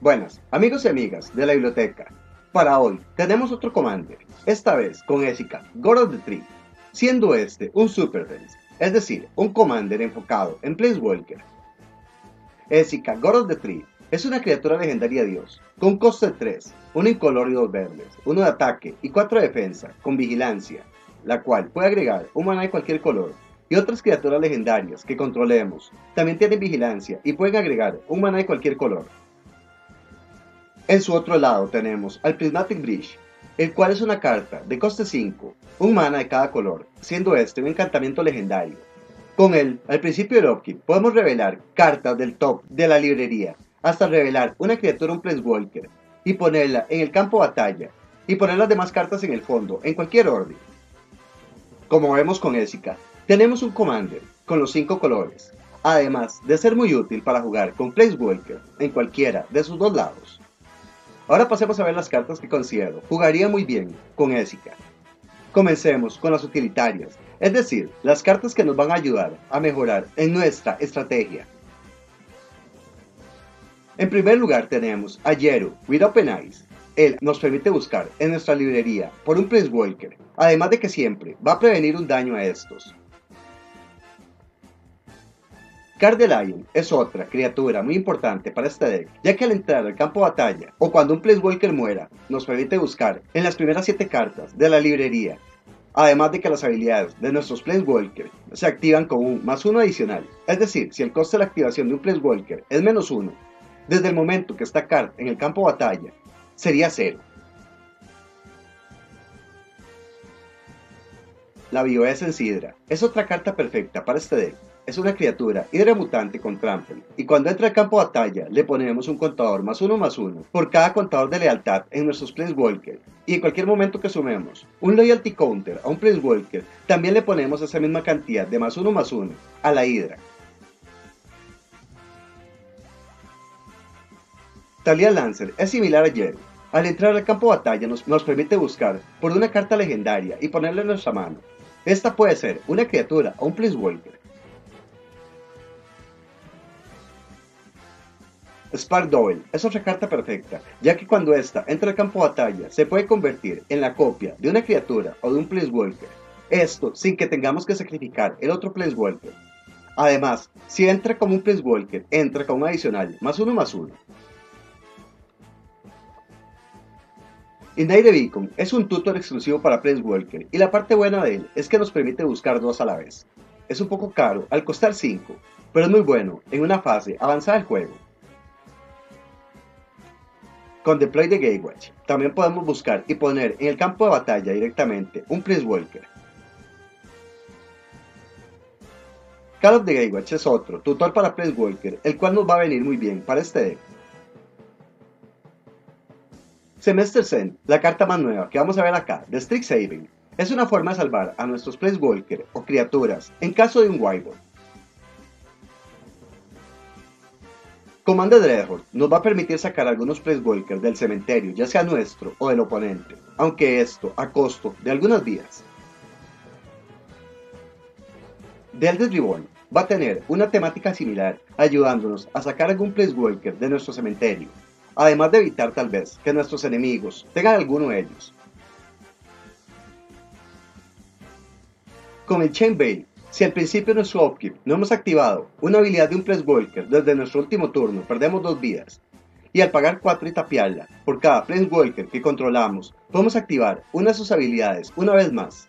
Buenas, amigos y amigas de la biblioteca. Para hoy tenemos otro commander, esta vez con Esica, God of the Tree, siendo este un Super Defense, es decir, un commander enfocado en Planeswalker. Esica, God of the Tree, es una criatura legendaria dios, con coste de 3, un incolor y dos verdes, uno de ataque y 4 de defensa, con vigilancia, la cual puede agregar un mana de cualquier color, y otras criaturas legendarias que controlemos también tienen vigilancia y pueden agregar un mana de cualquier color. En su otro lado tenemos al Prismatic Bridge, el cual es una carta de coste 5, un mana de cada color, siendo este un encantamiento legendario. Con él, al principio del upkeep, podemos revelar cartas del top de la librería, hasta revelar una criatura un Planeswalker, y ponerla en el campo batalla, y poner las demás cartas en el fondo, en cualquier orden. Como vemos con Esica, tenemos un Commander, con los 5 colores, además de ser muy útil para jugar con Planeswalker en cualquiera de sus dos lados. Ahora pasemos a ver las cartas que considero jugaría muy bien con Esica. Comencemos con las utilitarias, es decir, las cartas que nos van a ayudar a mejorar en nuestra estrategia. En primer lugar tenemos a Yeru with Open Eyes. Él nos permite buscar en nuestra librería por un Walker, además de que siempre va a prevenir un daño a estos. Cardelion es otra criatura muy importante para este deck, ya que al entrar al campo de batalla o cuando un Planeswalker muera, nos permite buscar en las primeras 7 cartas de la librería, además de que las habilidades de nuestros Planeswalker se activan con un más 1 adicional, es decir, si el coste de la activación de un Planeswalker es menos 1, desde el momento que esta carta en el campo de batalla, sería 0. La en Sidra es otra carta perfecta para este deck, es una criatura hidromutante con trample, y cuando entra al campo de batalla le ponemos un contador más uno más uno por cada contador de lealtad en nuestros Planeswalker, y en cualquier momento que sumemos un Loyalty Counter a un Planeswalker, también le ponemos esa misma cantidad de más uno más uno a la Hidra. Talia Lancer es similar a Jerry. Al entrar al campo de batalla nos, nos permite buscar por una carta legendaria y ponerla en nuestra mano. Esta puede ser una criatura o un Planeswalker, Spark Double es otra carta perfecta, ya que cuando esta entra al campo de batalla se puede convertir en la copia de una criatura o de un Planeswalker, esto sin que tengamos que sacrificar el otro Planeswalker. Además, si entra como un Planeswalker, entra con un adicional más uno más uno. Ignite Beacon es un tutor exclusivo para Planeswalker y la parte buena de él es que nos permite buscar dos a la vez. Es un poco caro al costar 5, pero es muy bueno en una fase avanzada del juego con Deploy de Gatewatch, también podemos buscar y poner en el campo de batalla directamente un Walker. Call of the Gatewatch es otro, tutor para Walker, el cual nos va a venir muy bien para este deck. Semester Send, la carta más nueva que vamos a ver acá, de Strixhaven, es una forma de salvar a nuestros Walker o criaturas en caso de un Wyvern. Commander Dreadhorde nos va a permitir sacar algunos Walker del cementerio, ya sea nuestro o del oponente, aunque esto a costo de algunas vías. The Reborn va a tener una temática similar, ayudándonos a sacar algún Walker de nuestro cementerio, además de evitar tal vez que nuestros enemigos tengan alguno de ellos. Con el Chain Veil si al principio de nuestro upkeep no hemos activado una habilidad de un Planeswalker desde nuestro último turno, perdemos dos vidas. Y al pagar 4 y tapiarla por cada Planeswalker que controlamos, podemos activar una de sus habilidades una vez más.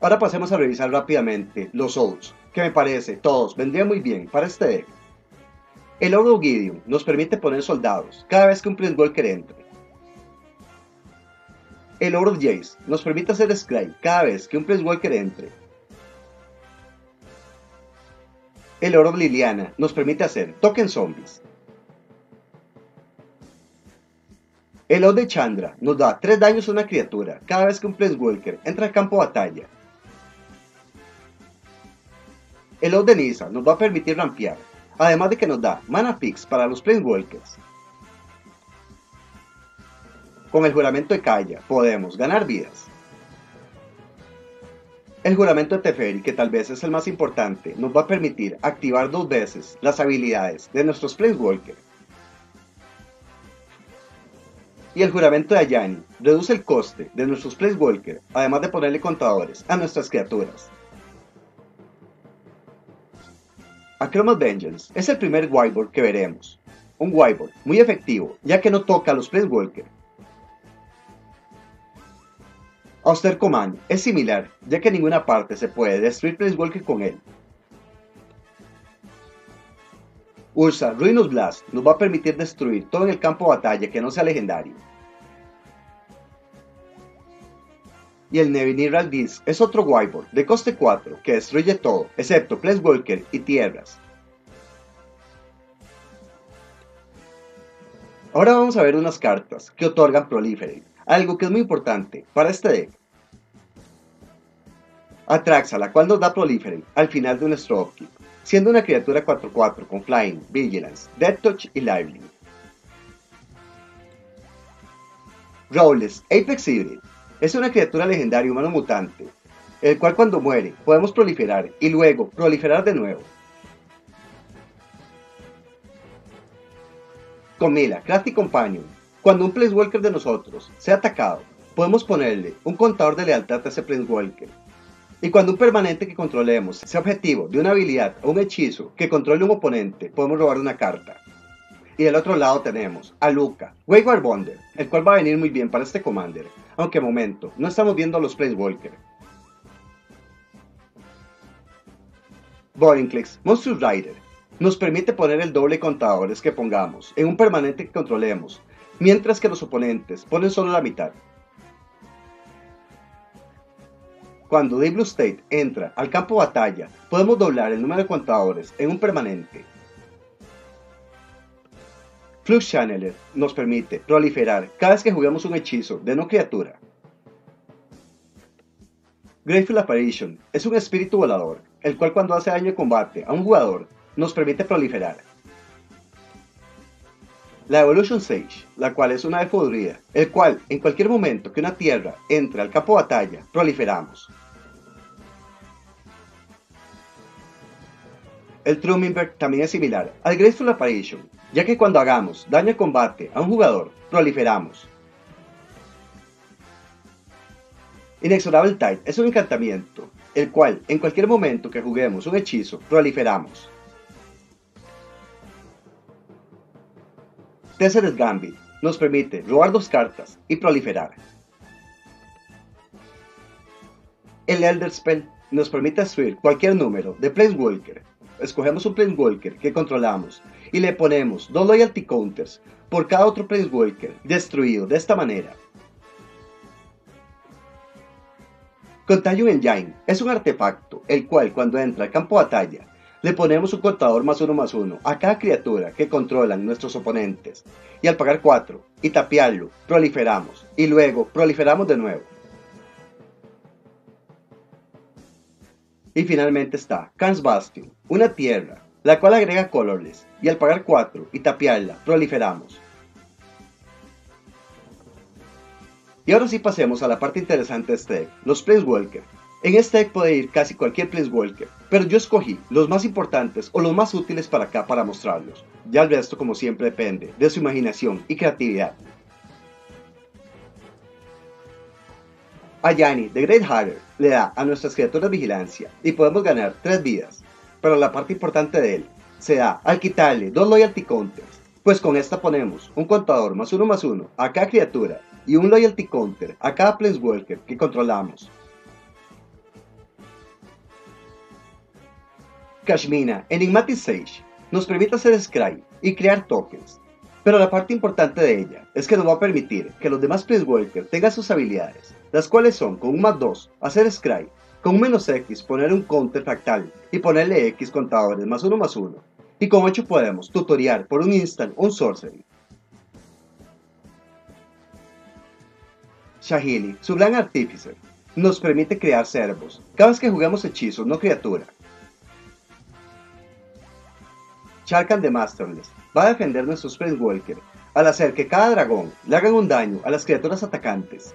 Ahora pasemos a revisar rápidamente los Souls, que me parece todos vendrían muy bien para este deck. El Oro Gideon nos permite poner soldados cada vez que un Planeswalker entre. El Lord of Jace nos permite hacer Scry cada vez que un Planeswalker entre. El Lord of Liliana nos permite hacer Token Zombies. El O de Chandra nos da 3 daños a una criatura cada vez que un Planeswalker entra al campo de batalla. El O de Nisa nos va a permitir rampear, además de que nos da mana picks para los Planeswalkers. Con el juramento de Kaya podemos ganar vidas. El juramento de Teferi, que tal vez es el más importante, nos va a permitir activar dos veces las habilidades de nuestros Planeswalkers. Y el juramento de Ayani reduce el coste de nuestros Planeswalkers, además de ponerle contadores a nuestras criaturas. Acromas Vengeance es el primer Wyborn que veremos. Un Wyborn muy efectivo, ya que no toca a los Planeswalkers. Auster Command es similar, ya que en ninguna parte se puede destruir Planeswalker con él. Ursa Ruinous Blast nos va a permitir destruir todo en el campo de batalla que no sea legendario. Y el Nevinir Disc es otro Wyborn de coste 4 que destruye todo, excepto Planeswalker y tierras. Ahora vamos a ver unas cartas que otorgan Proliferate, algo que es muy importante para este deck. Atraxa, la cual nos da Proliferate al final de nuestro upkeep siendo una criatura 4-4 con Flying, Vigilance, Death Touch y Lively. Rowless, Apex Hybrid, es una criatura legendaria humano mutante, el cual cuando muere podemos proliferar y luego proliferar de nuevo. Con Mila, Crafty Companion, cuando un Planeswalker de nosotros sea atacado, podemos ponerle un contador de lealtad a ese Planeswalker y cuando un permanente que controlemos sea objetivo de una habilidad o un hechizo que controle un oponente, podemos robar una carta. Y del otro lado tenemos a Luca, Wayward Bonder, el cual va a venir muy bien para este Commander, aunque momento no estamos viendo a los Planeswalker. Vorinclex, Monstrous Rider, nos permite poner el doble contadores que pongamos en un permanente que controlemos, mientras que los oponentes ponen solo la mitad. Cuando Deep Blue State entra al campo batalla, podemos doblar el número de contadores en un permanente. Flux Channeler nos permite proliferar cada vez que jugamos un hechizo de no criatura. Grateful Apparition es un espíritu volador, el cual cuando hace daño de combate a un jugador, nos permite proliferar. La Evolution Sage, la cual es una de el cual en cualquier momento que una tierra entre al campo de batalla, proliferamos. El Trumminberg también es similar al Graceful Apparition, ya que cuando hagamos daño de combate a un jugador, proliferamos. Inexorable Tide es un encantamiento, el cual en cualquier momento que juguemos un hechizo, proliferamos. Tessered Gambit nos permite robar dos cartas y proliferar. El Elder Spell nos permite destruir cualquier número de Planeswalker escogemos un Planeswalker que controlamos y le ponemos dos Loyalty Counters por cada otro Planeswalker destruido de esta manera. Contagion Engine es un artefacto, el cual cuando entra al campo de batalla, le ponemos un contador más uno más uno a cada criatura que controlan nuestros oponentes, y al pagar 4 y tapiarlo, proliferamos, y luego proliferamos de nuevo. Y finalmente está Kans Bastion, una tierra, la cual agrega colorless, y al pagar 4 y tapiarla, proliferamos. Y ahora sí pasemos a la parte interesante de este deck, los Planeswalker. En este deck puede ir casi cualquier Planeswalker, pero yo escogí los más importantes o los más útiles para acá para mostrarlos. Ya el resto como siempre depende de su imaginación y creatividad. A Yanni, The Great Hunter, le da a nuestras criaturas vigilancia y podemos ganar 3 vidas. Pero la parte importante de él se da al quitarle 2 Loyalty Counters, pues con esta ponemos un contador más 1 más 1 a cada criatura y un Loyalty Counter a cada Planeswalker que controlamos. Kashmina, Enigmatic Sage, nos permite hacer Scry y crear tokens, pero la parte importante de ella es que nos va a permitir que los demás Planeswalker tengan sus habilidades las cuales son con un más 2 hacer scry, con un menos x poner un counter fractal y ponerle x contadores más 1 más 1, y con 8 podemos tutoriar por un instant un sorcery. Shahili, su Blanc Artificer, nos permite crear servos cada vez que juguemos hechizos, no criatura. Sharkan de Masterless va a defender nuestros Walker al hacer que cada dragón le hagan un daño a las criaturas atacantes.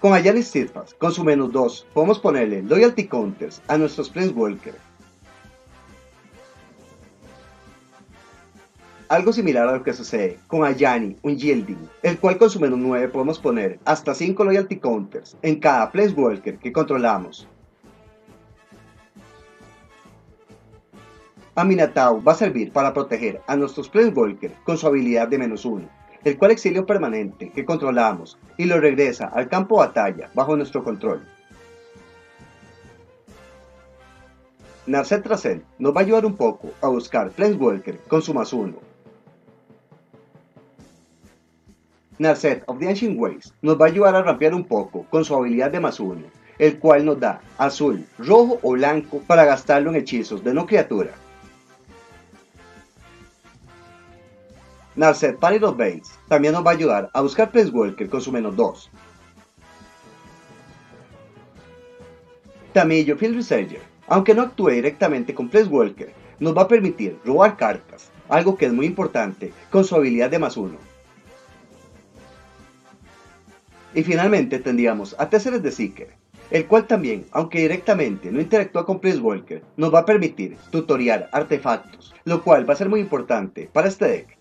Con Ayani Steadfast, con su menos 2, podemos ponerle Loyalty Counters a nuestros Walker. Algo similar a lo que sucede con Ayani, un Yielding, el cual con su menos 9 podemos poner hasta 5 Loyalty Counters en cada Walker que controlamos. Aminatau va a servir para proteger a nuestros Planeswalker con su habilidad de menos uno, el cual exilio permanente que controlamos y lo regresa al campo de batalla bajo nuestro control. Narset Tracel nos va a ayudar un poco a buscar Planeswalker con su más uno. Narset of the Ancient Ways nos va a ayudar a rampear un poco con su habilidad de más uno, el cual nos da azul, rojo o blanco para gastarlo en hechizos de no criatura. Narset Party of Bates también nos va a ayudar a buscar Walker con su menos 2. Tamillo Field Researcher, aunque no actúe directamente con Walker, nos va a permitir robar cartas, algo que es muy importante con su habilidad de más 1. Y finalmente tendríamos a Tesseres de Seeker, el cual también, aunque directamente no interactúa con Walker, nos va a permitir tutoriar artefactos, lo cual va a ser muy importante para este deck.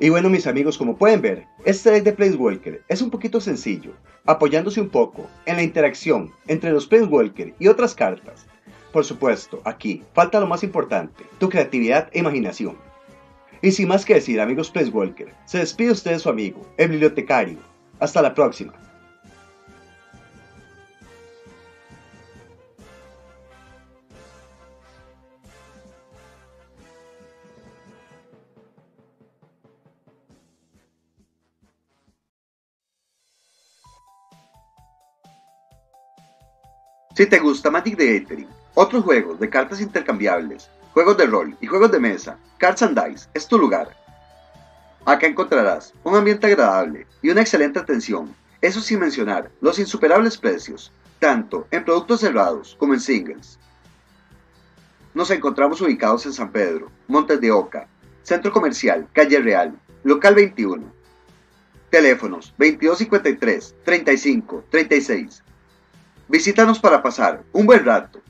Y bueno mis amigos, como pueden ver, este deck de Planeswalker es un poquito sencillo, apoyándose un poco en la interacción entre los Planeswalker y otras cartas. Por supuesto, aquí falta lo más importante, tu creatividad e imaginación. Y sin más que decir amigos Planeswalker, se despide usted de su amigo, el bibliotecario. Hasta la próxima. Si te gusta Magic the Gathering, otros juegos de cartas intercambiables, juegos de rol y juegos de mesa, Cards and Dice es tu lugar. Acá encontrarás un ambiente agradable y una excelente atención, eso sin mencionar los insuperables precios, tanto en productos cerrados como en singles. Nos encontramos ubicados en San Pedro, Montes de Oca, Centro Comercial, Calle Real, Local 21. Teléfonos 2253 35 36 Visítanos para pasar un buen rato